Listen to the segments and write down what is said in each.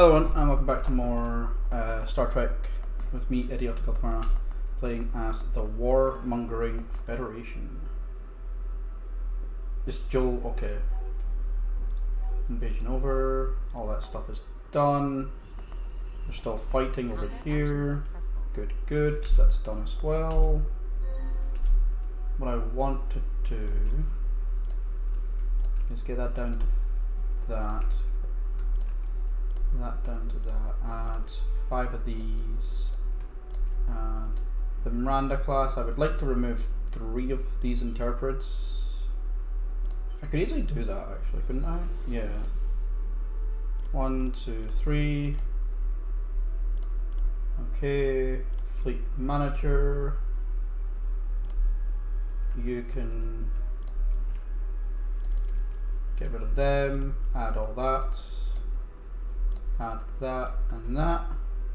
Hello everyone, and welcome back to more uh, Star Trek with me, IdioticUlt1mara, playing as the Warmongering Federation. Is Joel okay? Invasion over, all that stuff is done. They're still fighting over here. Good, good, that's done as well. What I want to do is get that down to that that down to that. Add five of these. And the Miranda class, I would like to remove three of these Intrepids. I could easily do that actually, couldn't I? Yeah. One, two, three. Okay, fleet manager. You can get rid of them, add all that add that and that.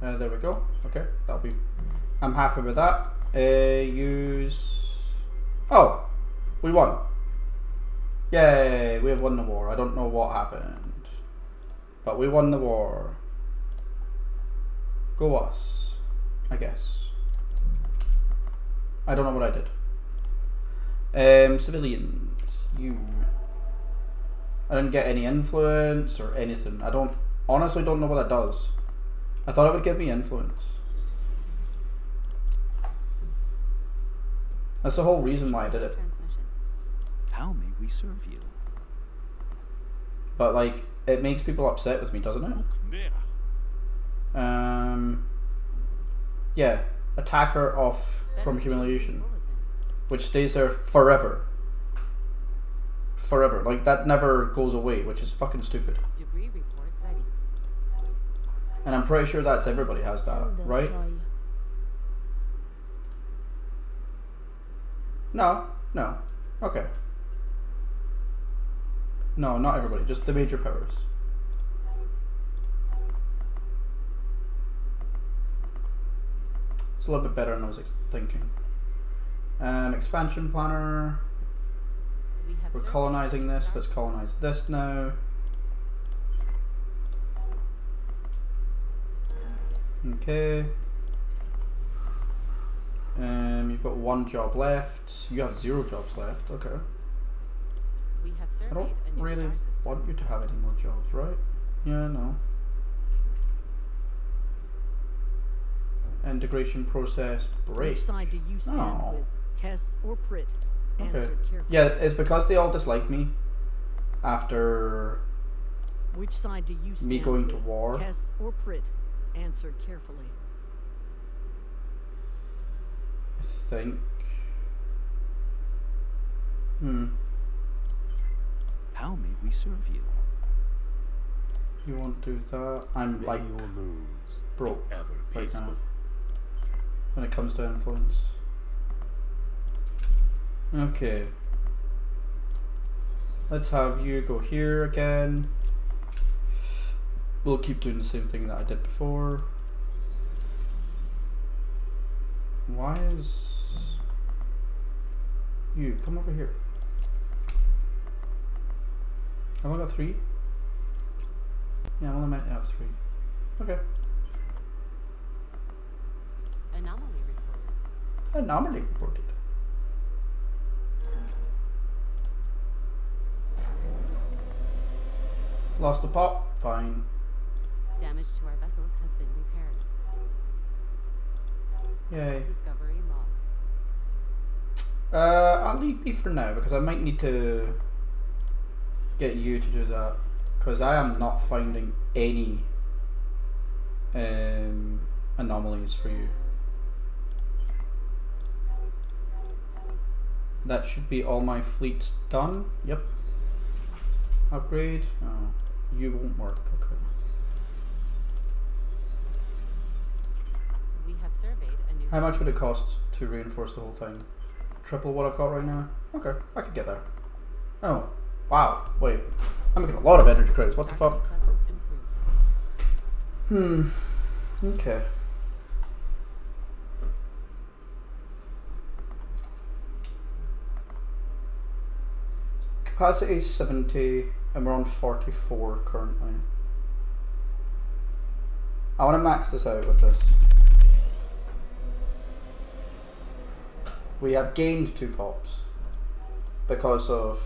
Uh, there we go. Okay, that'll be. I'm happy with that. Uh, use. Oh, we won. Yay! We have won the war. I don't know what happened, but we won the war. Go us, I guess. I don't know what I did. Um, civilians, you. I didn't get any influence or anything. I don't Honestly, don't know what that does. I thought it would give me influence. That's the whole reason why I did it. How may we serve you? But like, it makes people upset with me, doesn't it? Um. Yeah, attacker off from humiliation, which stays there forever. Forever, like that never goes away, which is fucking stupid. And I'm pretty sure that's everybody has that, right? No, no. Okay. No, not everybody, just the major powers. It's a little bit better than I was thinking. Um, expansion planner. We're colonizing this. Let's colonize this now. Okay. Um, you've got one job left. You have zero jobs left. Okay. We have I don't really want you to have any more jobs, right? Yeah, no. Integration process break. Which side do you stand Oh. with, Kess or Prit? Okay. Answer carefully. Yeah, it's because they all dislike me after Which side do you stand me going with, to war. Kess or Prit? Answer carefully. I think. Hmm. How may we serve you? You won't do that. I'm May like your moons broke ever right now when it comes to influence. Okay. Let's have you go here again. We'll keep doing the same thing that I did before. Why is you come over here? Have I got three? Yeah, I'm only meant to have three. Okay. Anomaly reported. Anomaly reported. Lost a pop. Fine. Damage to our vessels has been repaired. Yay. Discovery logged. Uh, I'll leave me for now because I might need to get you to do that because I am not finding any um, anomalies for you. That should be all my fleets done. Yep. Upgrade. Oh, you won't work. Okay. We have surveyed a new How much would it cost to reinforce the whole thing? Triple what I've got right now? Okay, I could get there. Oh, wow. Wait, I'm making a lot of energy credits. What the fuck? Hmm. Okay. Capacity is 70, and we're on 44 currently. I want to max this out with this. We have gained two pops because of.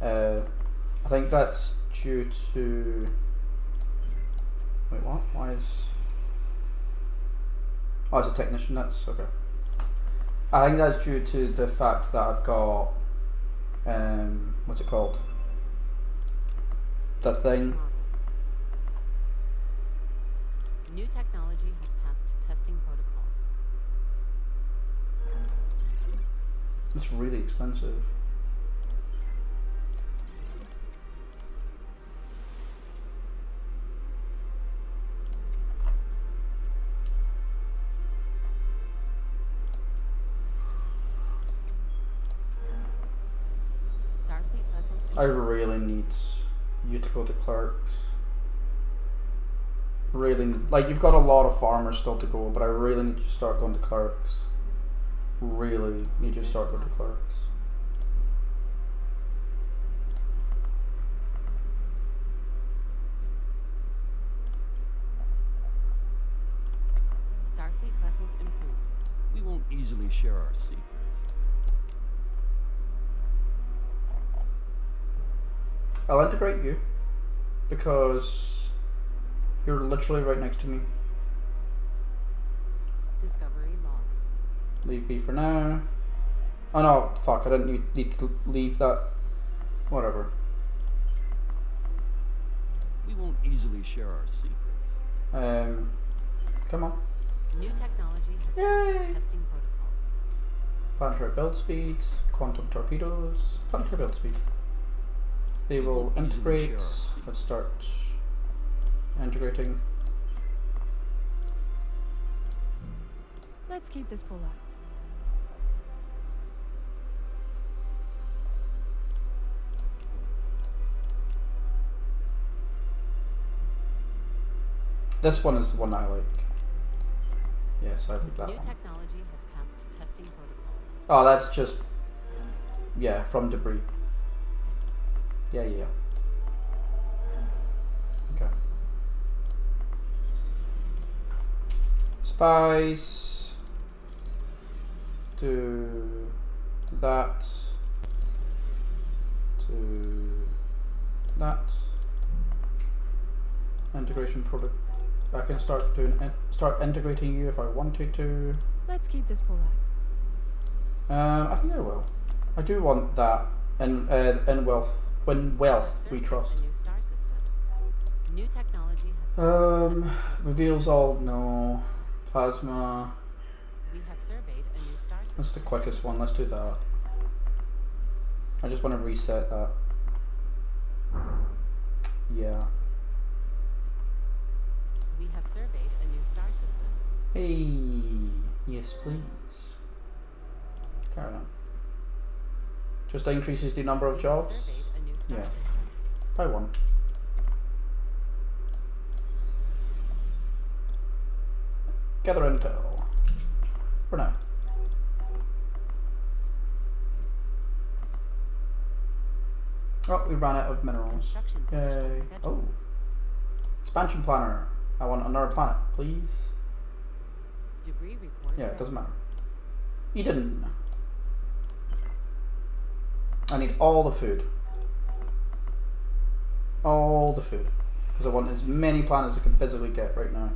Uh, I think that's due to. Wait, what? Why is. Oh, it's a technician. That's okay. I think that's due to the fact that I've got. Um, what's it called? The thing. New technology has It's really expensive. I really need you to go to clerks. Really, like you've got a lot of farmers still to go, but I really need you to start going to clerks. Really need you to start with the clerks. Starfleet vessels improved. We won't easily share our secrets. I'll integrate you because you're literally right next to me. Discovery logged. Leave B for now. Oh no, fuck! I didn't need, need to leave that. Whatever. We won't easily share our secrets. Um, come on. New technology has Yay. testing protocols. Planetary build speed, quantum torpedoes, planetary build speed. They will will integrate. share our speed. Let's start integrating. Let's keep this polite. This one is the one I like. Yes, I like that New one. technology has passed testing protocols. Oh, that's just yeah from debris. Yeah, yeah. Okay. Spies. Do that. To that. Integration product. I can start doing in, start integrating you if I wanted to. Let's keep this polite. Um, I think I will. I do want that in uh, in wealth when wealth we trust. New star system. New technology has Um, reveals all no plasma. We have surveyed a new star system. That's the quickest one. Let's do that. I just want to reset that. Yeah. Have surveyed a new star system. Hey, yes, please. Carry on. Just increases the number of jobs surveyed a new star Yeah. system. by one. Gather intel. For now. Oh, we ran out of minerals. Yay. Oh. Expansion planner. I want another planet, please. Debris reported. Yeah, it doesn't matter. Eden. I need all the food. All the food. Because I want as many planets as I can physically get right now.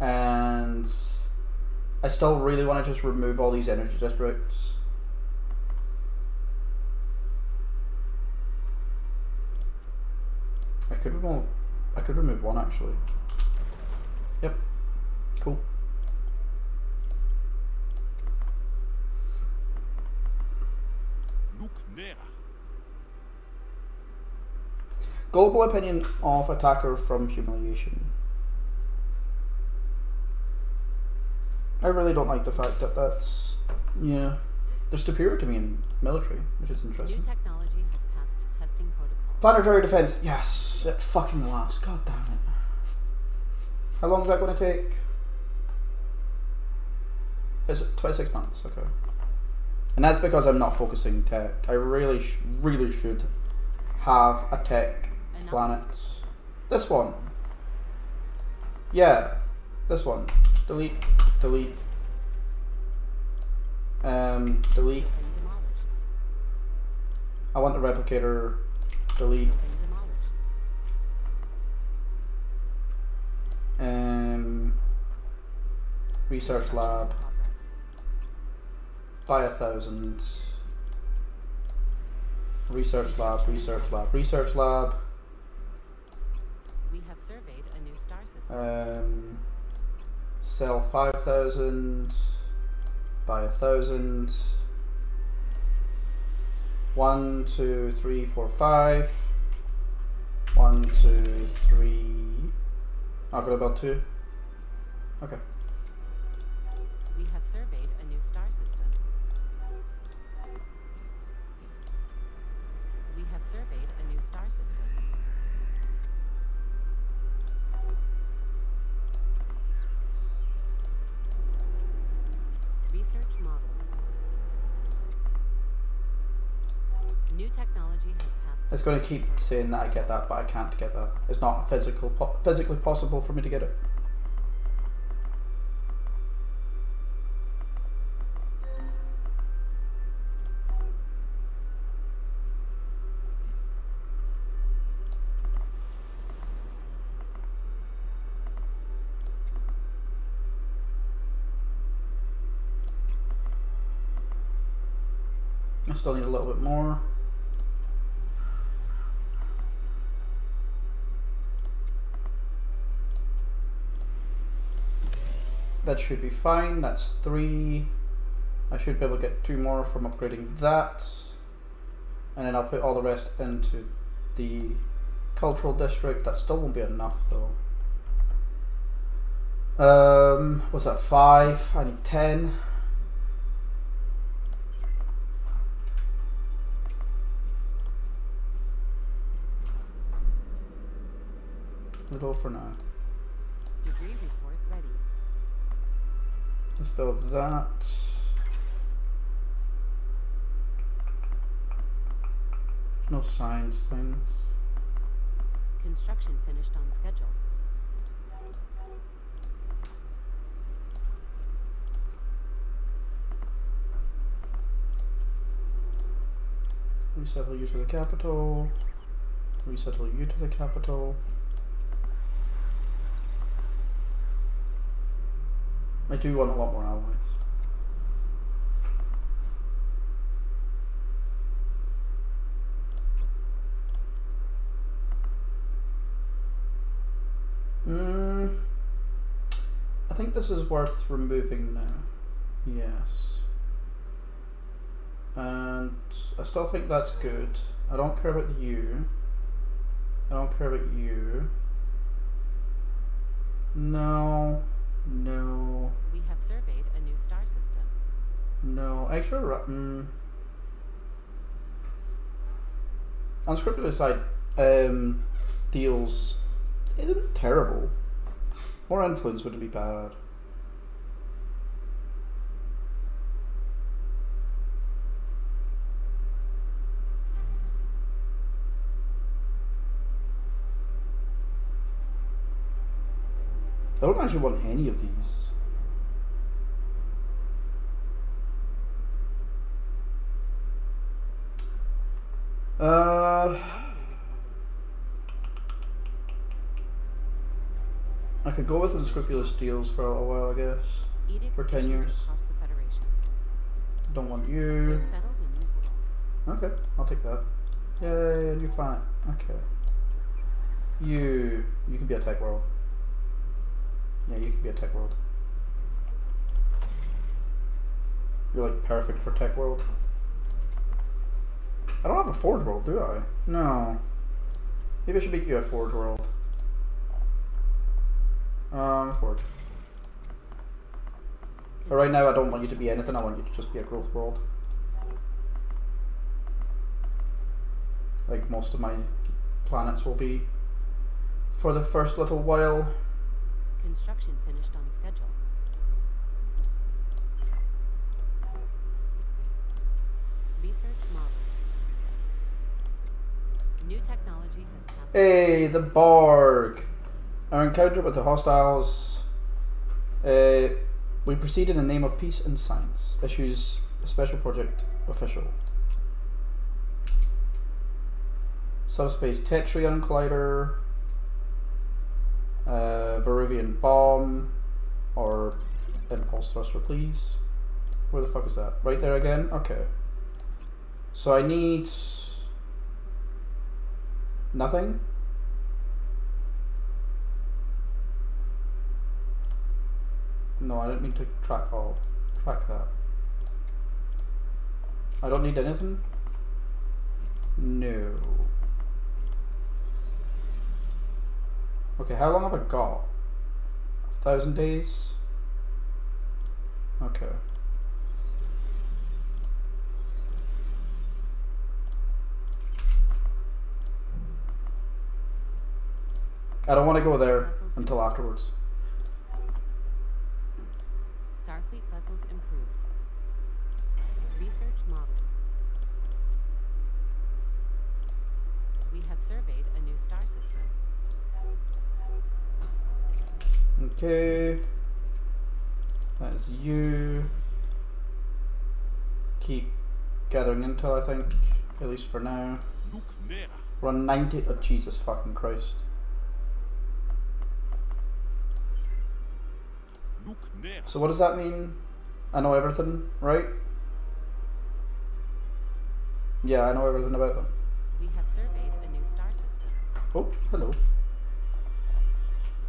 And I still really want to just remove all these energy districts. I could remove I could remove one actually. Yep. Cool. Look there. Global opinion of attacker from humiliation. I really don't like the fact that that's yeah. They're superior to me in military, which is New interesting. technology has passed. Planetary defense, yes, it fucking lasts. God damn it. How long is that going to take? Is it 26 months? Okay. And that's because I'm not focusing tech. I really, sh- really should have a tech planet. This one. Yeah, this one. Delete, delete. Um, delete. I want the replicator. Delete. Building. Um, research lab. By a thousand. Research lab, research lab, research lab. We have surveyed a new star system. Um, sell 5,000, buy a thousand. One, two, three, four, five. One, two, three. I've got about two. Okay. we have surveyed a new star system. We have surveyed a new star system. Research model. New technology has passed. It's going to keep saying that I get that, but I can't get that. It's not physical, po- physically possible for me to get it. I still need a little bit more. That should be fine. That's three. I should be able to get two more from upgrading that. And then I'll put all the rest into the cultural district. That still won't be enough though. Um, what's that? Five. I need ten. Little for now. Let's build that. No science things. Construction finished on schedule. Resettle you to the capital. Resettle you to the capital. I do want a lot more alloys. Mm, I think this is worth removing now. Yes. And I still think that's good. I don't care about you. I don't care about you. No. No. Have surveyed a new star system. No. Actually, mm. Unscripted aside, um, deals isn't terrible. More influence wouldn't be bad. I don't actually want any of these. Uh, I could go with unscrupulous deals for a little while, I guess. For 10 years. Across the Federation. Don't want you. have settled a new world. Okay, I'll take that. Yay, a new planet. Okay. You, you can be a tech world. Yeah, you can be a tech world. You're like perfect for tech world. I don't have a forge world, do I? No. Maybe I should make you a forge world. Um, forge. But right now, I don't want you to be anything. I want you to just be a growth world. Like most of my planets will be for the first little while. Construction finished on schedule. Research model. New technology has passed. Hey, the Borg. Our encounter with the hostiles. Uh, we proceed in the name of peace and science. Issues special project official. Subspace Tetrion Collider. Uh, Veruvian Bomb. Or Impulse Thruster, please. Where the fuck is that? Right there again? Okay. So I need. Nothing? No, I don't mean to track all. Track that. I don't need anything? No. Okay, how long have I got? A thousand days? Okay. I don't want to go there until afterwards. Starfleet vessels improved. Research model. We have surveyed a new star system. Okay. That is you. Keep gathering intel, I think. At least for now. Look there. Run 90. Oh, Jesus fucking Christ. Look there. So, what does that mean? I know everything, right? Yeah, I know everything about them. We have surveyed a new star system. Oh, hello.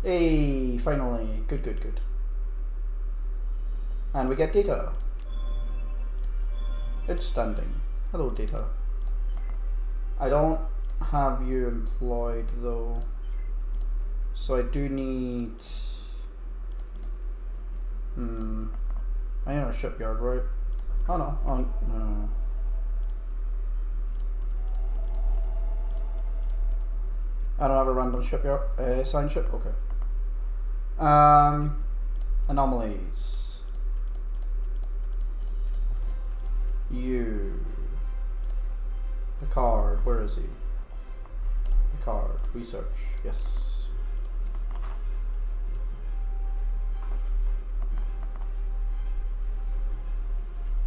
Hey, finally. Good, good, good. And we get data. It's standing. Hello, Data. I don't have you employed though. So I do need. Hmm. I a shipyard, right? Oh no. Oh, no. I don't have a random shipyard uh, sign ship. Okay. Um, anomalies. You. Picard. Where is he? Picard. Research. Yes.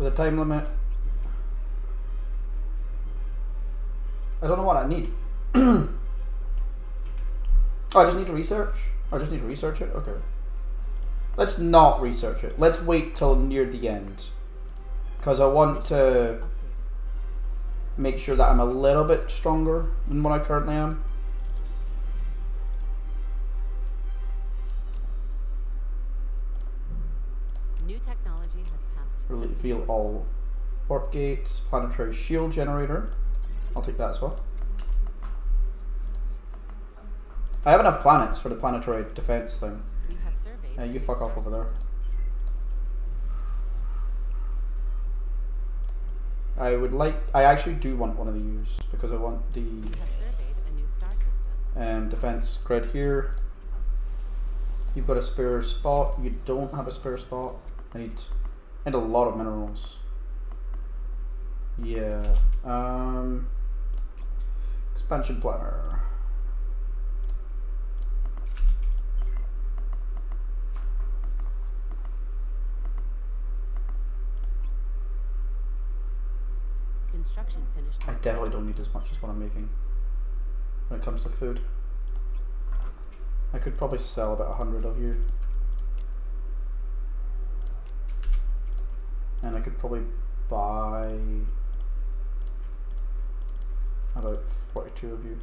With a time limit. I don't know what I need. Oh, I just need to research? I just need to research it? Okay. Let's not research it. Let's wait till near the end. Because I want to make sure that I'm a little bit stronger than what I currently am. New technology has passed Reveal all warp gates, planetary shield generator. I'll take that as well. I have enough planets for the planetary defense thing. We have surveyed Yeah, you fuck off over there. I would like. I actually do want one of these because I want the We have surveyed a new star system. um, defense grid here. You've got a spare spot. You don't have a spare spot. I need, need a lot of minerals. Yeah. Um. Expansion planner. Construction finished. I definitely don't need as much as what I'm making when it comes to food. I could probably sell about a hundred of you. And I could probably buy about 42 of you.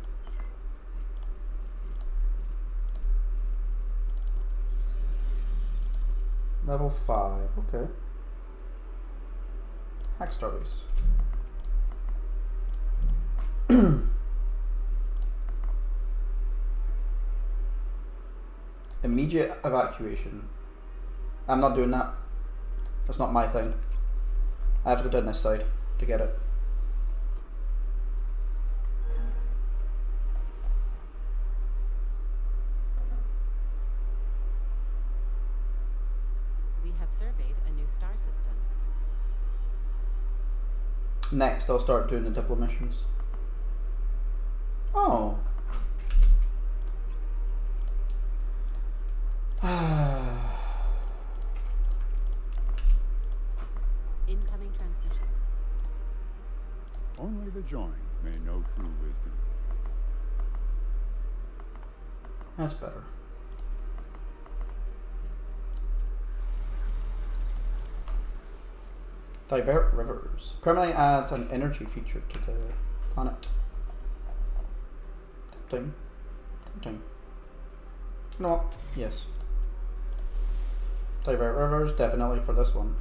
Level 5, okay. Hack Starbase. Immediate evacuation. I'm not doing that. That's not my thing. I have to go down this side to get it. We have surveyed a new star system. Next, I'll start doing the diplo missions. Oh. Incoming ah transmission. Only joined may know true wisdom. That's better. Divert rivers. Permanently adds an energy feature to the planet. Tempting. Tempting. No. Yes. Divert rivers, definitely for this one.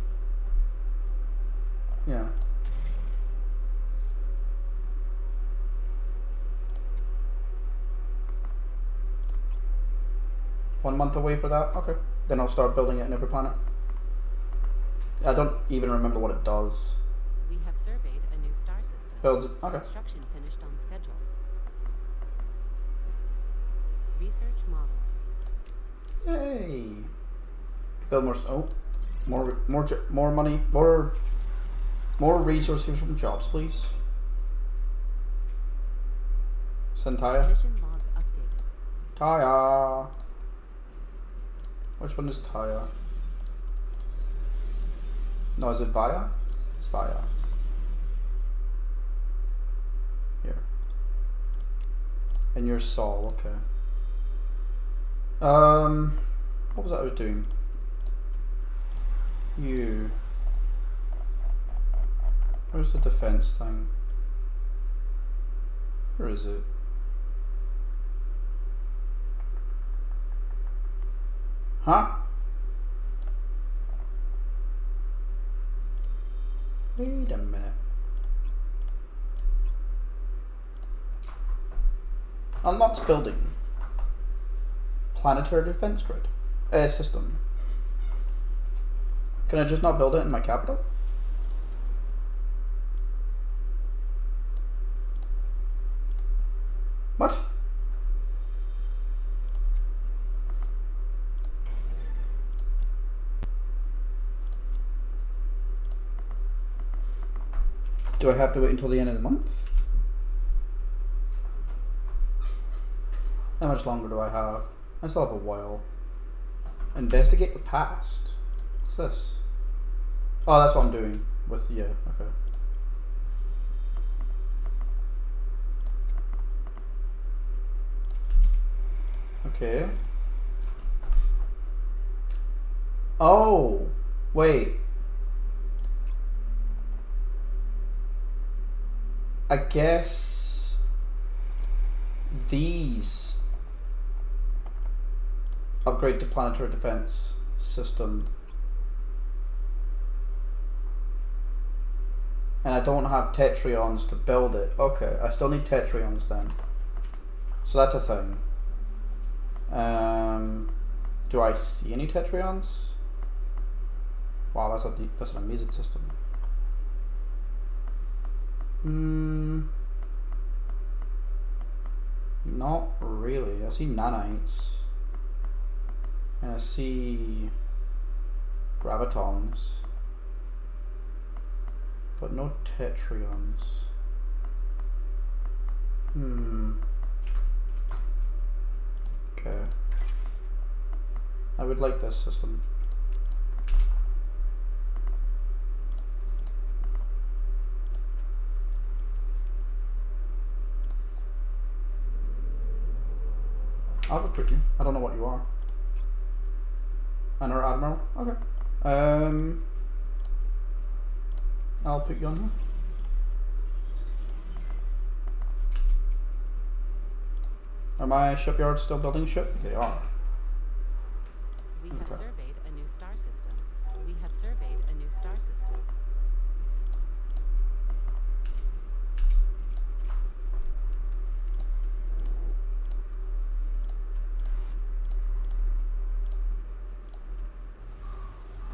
Yeah. One month away for that? Okay. Then I'll start building it in every planet. I don't even remember what it does. We have surveyed a new star system. Builds. Okay. Construction finished on schedule. Research model. Yay! Build more. Oh, more, more, more money, more, more resources from jobs, please. Send Taya. Mission log updated. Taya. Which one is Taya? No, is it Via? It's Via. Here. And you're Saul, okay. Um, what was that I was doing? You. Where's the defense thing? Where is it? Huh? Wait a minute. Unlocks building. Planetary defense grid. Uh, system. Can I just not build it in my capital? What? Do I have to wait until the end of the month? How much longer do I have? I still have a while. Investigate the past. What's this? Oh, that's what I'm doing with, yeah, okay. Okay. Oh, wait. I guess these upgrade to planetary defense system. And I don't have Tetrions to build it. Okay, I still need Tetrions then. So that's a thing. Um, do I see any Tetrions? Wow, that's a that's an amazing system. Hmm. Not really. I see nanites. And I see gravitons. But no tetrions. Hmm. Okay. I would like this system. I'll recruit you. I don't know what you are. Another admiral. Okay. Um. I'll put you on here. Are my shipyards still building ship? They are. We have Okay. surveyed a new star system. We have surveyed a new star system.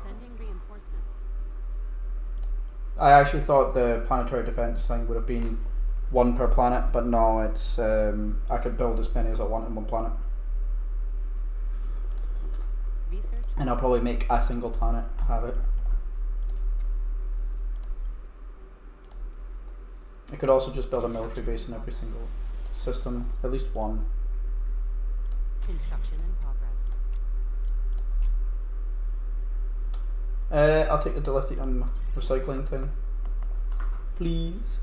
Sending reinforcements. I actually thought the planetary defense thing would have been one per planet, but no, it's um, I could build as many as I want in one planet, Research. and I'll probably make a single planet have it. I could also just build a military base in every single system, at least one. Construction in progress. Uh, I'll take the dilithium recycling thing. Please.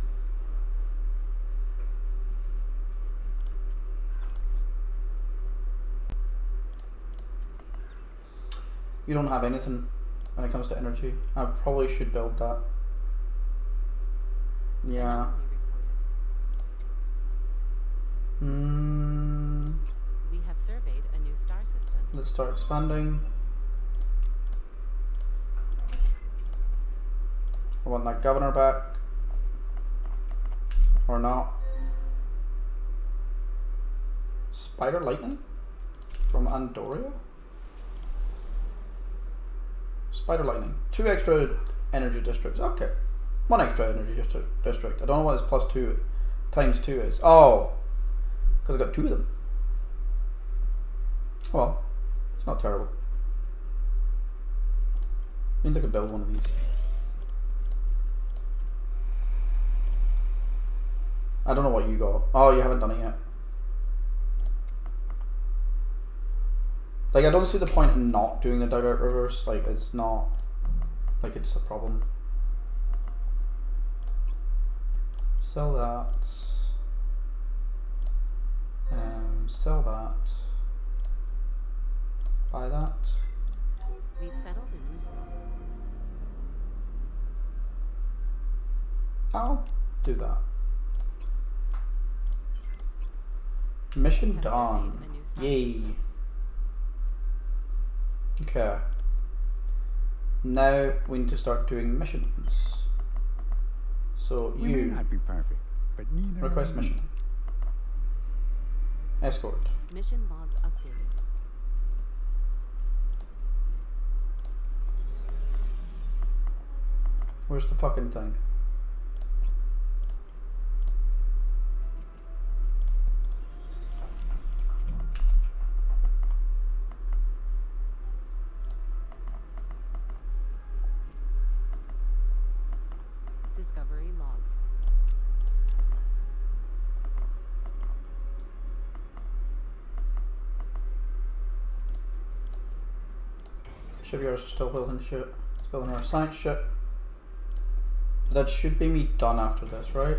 You don't have anything when it comes to energy. I probably should build that. Yeah. Mm, We have surveyed a new star system. let's start expanding. I want that governor back. Or not. Spider lightning? From Andoria? Spider lightning. Two extra energy districts. Okay. One extra energy district. I don't know what this plus two times two is. Oh! Because I got two of them. Well, it's not terrible. Means I could build one of these. I don't know what you got. Oh, you haven't done it yet. Like, I don't see the point in not doing the dugout reverse. Like, it's not. Like, it's a problem. Sell that. Um, sell that. Buy that. We've settled a new. I'll do that. Mission have done. surveyed a new star Yay. Okay. Now we need to start doing missions. So We may you not be perfect, but neither request mission. Escort. Mission log updated. Where's the fucking thing? Discovery logged. Shipyards are still building shit. It's building our science ship. That should be me done after this, right?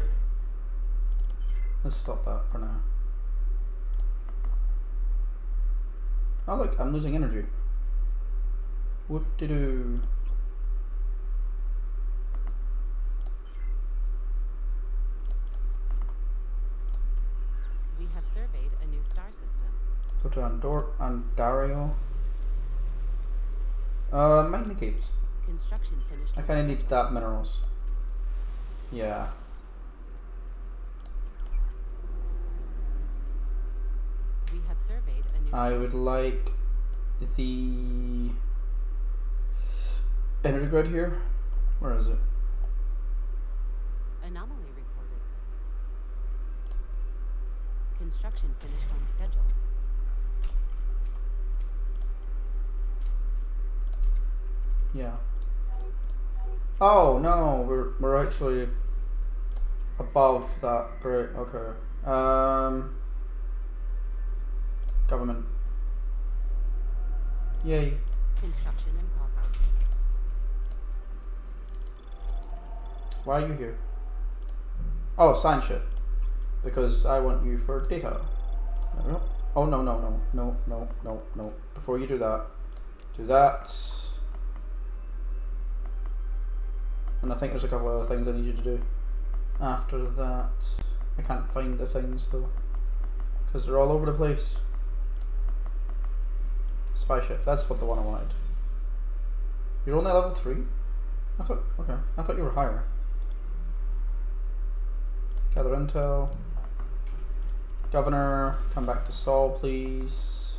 Let's stop that for now. Oh look, I'm losing energy. Whoop de doo. We have surveyed a new star system. Go to Andor Andoria. Uh, the capes. Construction finished. I kind of need that minerals. Yeah. We have surveyed a new I would like the energy grid here. Where is it? Anomaly reported. Construction finished on schedule. Yeah. Oh no, we're we're actually above that. Great. Okay. Um. Government. Yay. Construction in progress. Why are you here? Oh, science ship. Because I want you for data. Oh no no no no no no no. Before you do that, do that. And I think there's a couple other things I need you to do. After that, I can't find the things though, because they're all over the place. Spy ship. That's what the one I wanted. You're only level three. I thought. Okay. I thought you were higher. Gather intel. Governor, come back to Saul, please.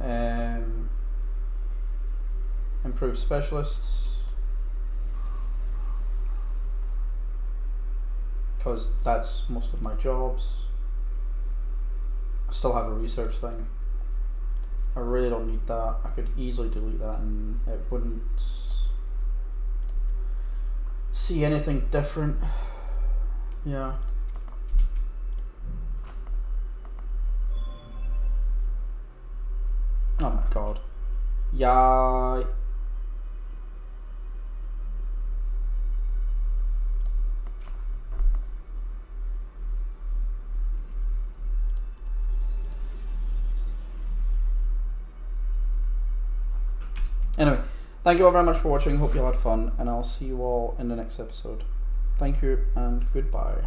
Um, improve specialists. Because that's most of my jobs. I still have a research thing. I really don't need that. I could easily delete that and it wouldn't see anything different. Yeah. Oh my god. Yeah. Thank you all very much for watching. Hope you all had fun, and I'll see you all in the next episode. Thank you and goodbye.